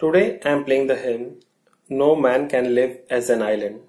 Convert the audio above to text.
Today I am playing the hymn No Man Can Live as an Island.